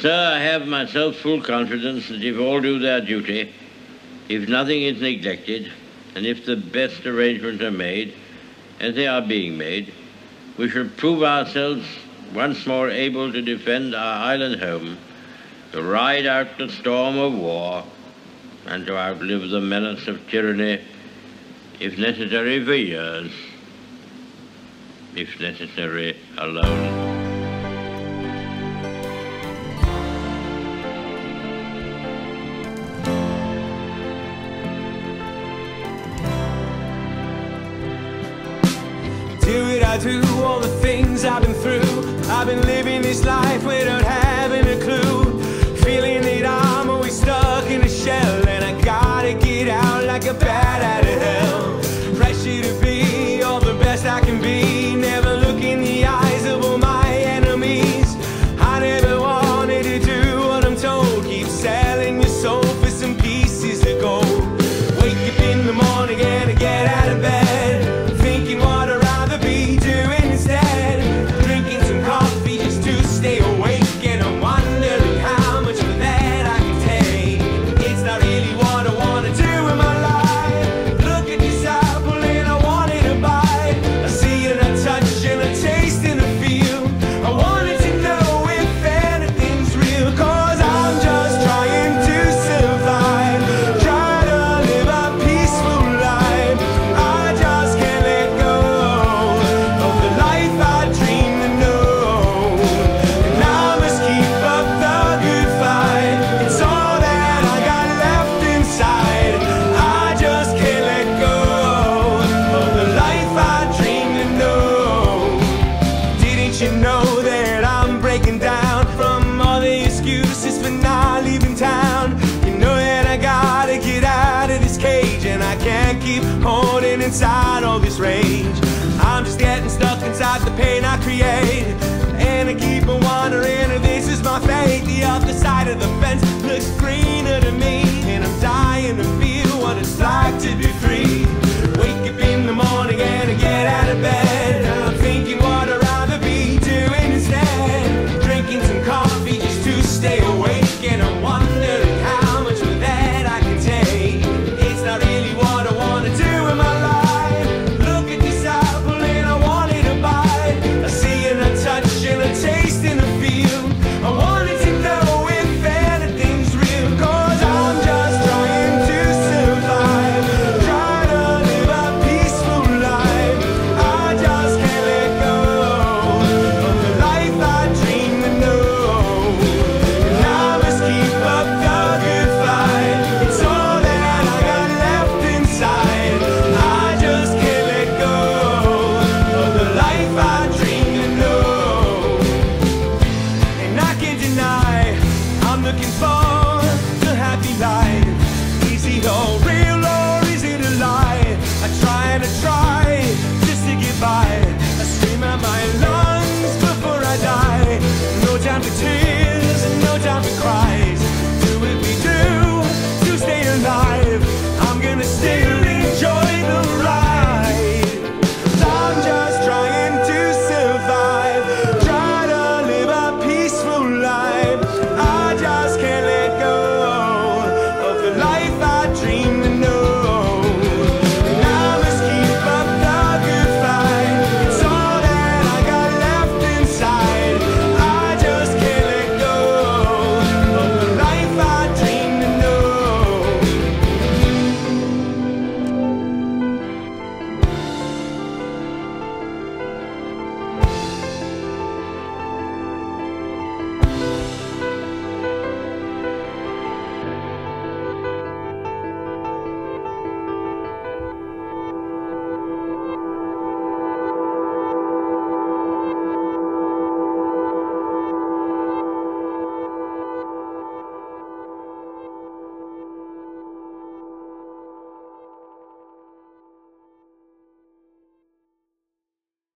Sir, I have myself full confidence that if all do their duty, if nothing is neglected, and if the best arrangements are made, as they are being made, we shall prove ourselves once more able to defend our island home, to ride out the storm of war, and to outlive the menace of tyranny, if necessary for years, if necessary alone. I do, all the things I've been through. I've been living this life without having a clue. Feeling that I'm always stuck in a shell, and I gotta get out like a bad addict. inside all this rage. I'm just getting stuck inside the pain I create. And I keep on wondering if this is my fate. The other side of the fence looks greener to me. And I'm dying to feel what it's like. down